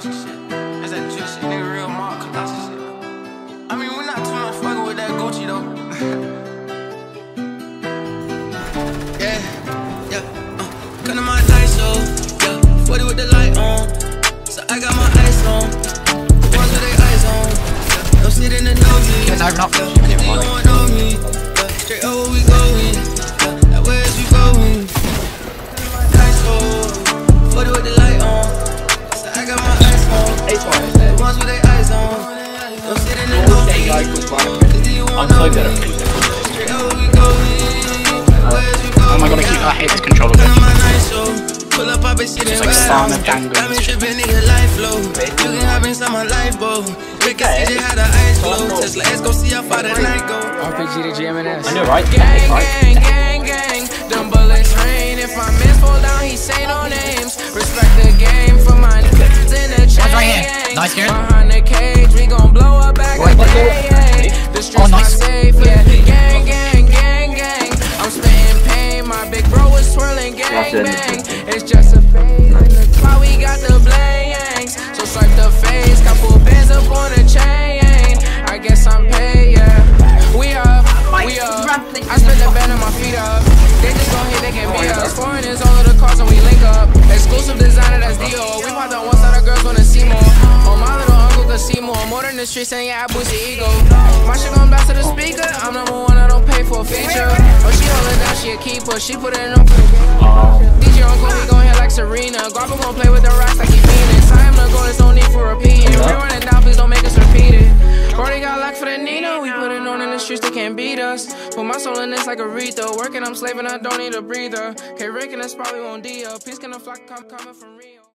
Colossus shit. That's that nigga, real Mark Colossus shit. I mean, we're not too much fucking with that Gucci, though. yeah, yeah. Uh, my dice, so, yeah. 40 with the light on. So I got my ice on. Ones with their eyes on. Yeah. No in the. Can't Yeah. Me? Yeah. Straight over. H1. I'm sitting in the I'm so good at freezing. Am I hate this controller. It's like slam and dangle. I've I know, right? Gang, gang, gang, gang. Nice. Behind the cage, we gon' blow up back Wait, the let's go. day. The streets Oh, nice. safe, yeah. Gang, gang, gang, gang. I'm spitting pain. My big bro is twirling gang, bang. It's just a phase. The streets saying, yeah, I boost the ego. My shit gon' blast to the speaker. I'm number one, I don't pay for a feature. Oh, she hold it down, she a keeper. She put it on the game. DJ Uncle, he gon' hit like Serena. Garba gon' play with the rocks like he Venus. I am the goal, there's no need for repeating. We running down, please don't make us repeat it. Brody got locked for the Nino. We put it on in the streets, they can't beat us. Put my soul in this like Aretha. Working, I'm slaving, I don't need a breather. Okay, Rick and that's probably won't deal. Peace gonna flock, come, coming from Rio.